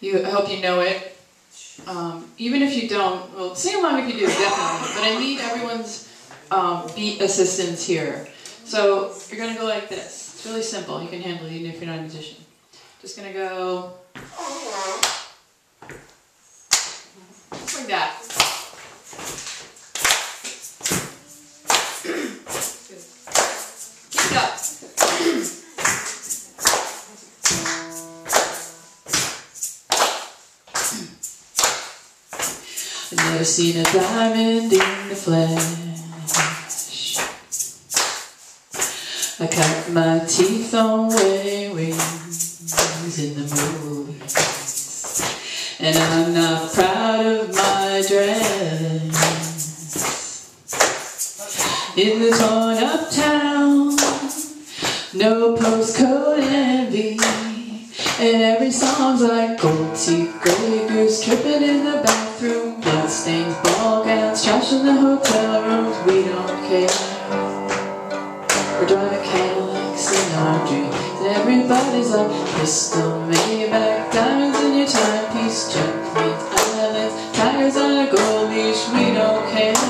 You, I hope you know it. Um, even if you don't, well, sing along if you do, definitely. But I need everyone's um, beat assistance here. So you're going to go like this. It's really simple. You can handle it even if you're not a musician. Just going to go I've never seen a diamond in the flesh. I cut my teeth on wearing rings in the movies. And I'm not proud of my dress. In the torn up town, no postcode envy. And every song's like gold teeth, gray goose tripping in the bathroom, bloodstains, ball gowns, trash in the hotel rooms. We don't care. We're driving Cadillacs in our dreams, and everybody's like crystal Maybach, diamonds in your timepiece, planes, islands, tigers on a gold leash. We don't care.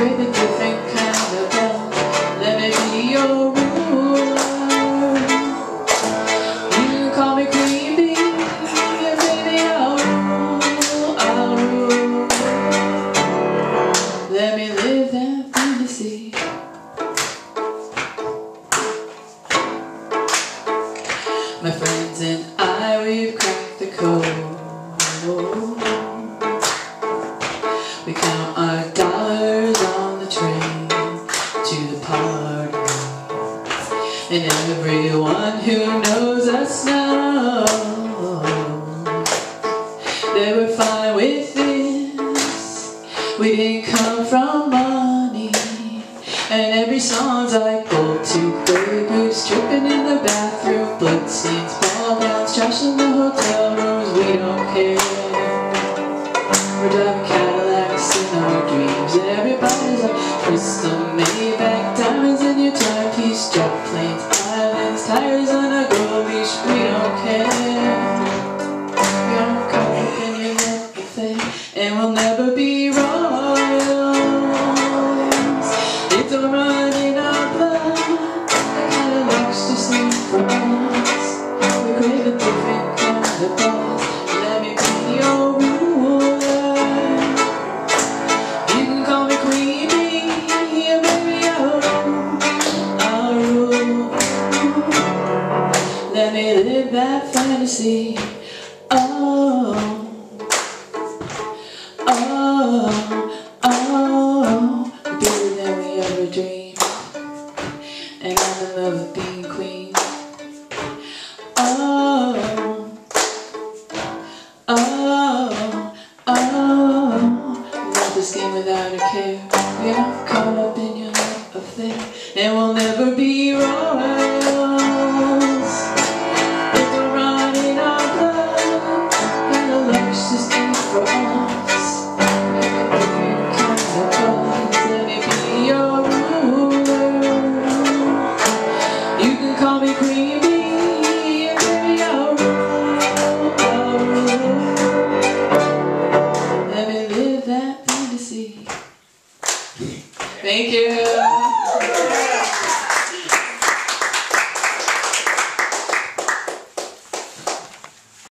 Different kind of. Let me be your ruler. You call me Bee, and baby I'll rule, I'll rule. Let me live that fantasy. My friends and I, we've cracked the code. Everyone who knows us knows They we're fine with this. We didn't come from money. And every song's like gold tooth, gray goose, tripping in the bathroom, bloodstains, ball gowns, trash in the hotel rooms. We don't care. We're driving Cadillacs in our dreams, and everybody's like crystal jet planes, islands, tires on a gold leash. We don't care. We up in your love and we'll never be royals. It don't run in our blood. The Cadillacs just ain't Let me live that fantasy. Oh, oh, oh, bigger than we ever dreamed. And I'm in love being queen. Oh, oh, oh, love this game without a care. We are caught up in your love affair, and we'll never be royals. Thank you.